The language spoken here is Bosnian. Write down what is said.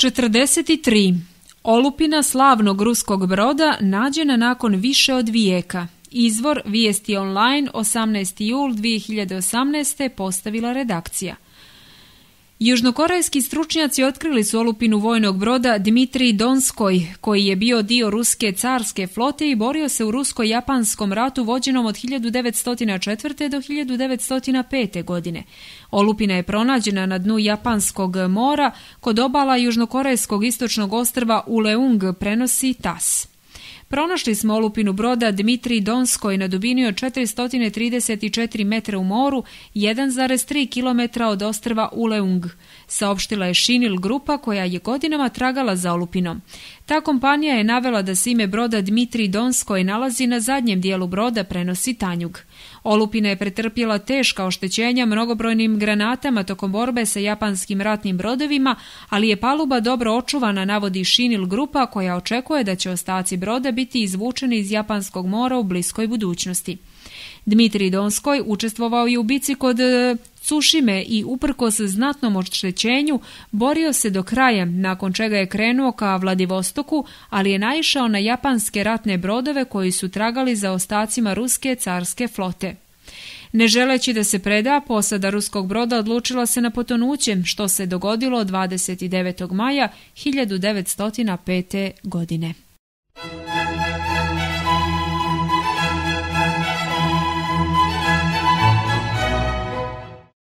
43. Olupina slavnog ruskog broda nađena nakon više od vijeka. Izvor Vijesti online 18. jul 2018. postavila redakcija. Južnokorejski stručnjaci otkrili su olupinu vojnog broda Dmitrij Donskoj, koji je bio dio ruske carske flote i borio se u rusko-japanskom ratu vođenom od 1904. do 1905. godine. Olupina je pronađena na dnu Japanskog mora kod obala južnokorejskog istočnog ostrva Uleung, prenosi TAS. Pronašli smo olupinu broda Dmitri Donskoj na dubini od 434 metra u moru, 1,3 km od ostrva Uleung, saopštila je Šinil grupa koja je godinama tragala za olupinom. Ta kompanija je navela da se ime broda Dmitri Donskoj nalazi na zadnjem dijelu broda, prenosi Tanjug. Olupina je pretrpjela teška oštećenja mnogobrojnim granatama tokom borbe sa japanskim ratnim brodovima, ali je paluba dobro očuvana, navodi Shinil grupa koja očekuje da će ostaci broda biti izvučeni iz Japanskog mora u bliskoj budućnosti. Dmitri Donskoj učestvovao je u bici kod e, Cušime i uprkos znatnom oštećenju borio se do kraja, nakon čega je krenuo ka Vladivostoku, ali je naišao na japanske ratne brodove koji su tragali za ostacima ruske carske flote. Ne želeći da se preda, posada ruskog broda odlučila se na potonuće, što se dogodilo 29. maja 1905. godine.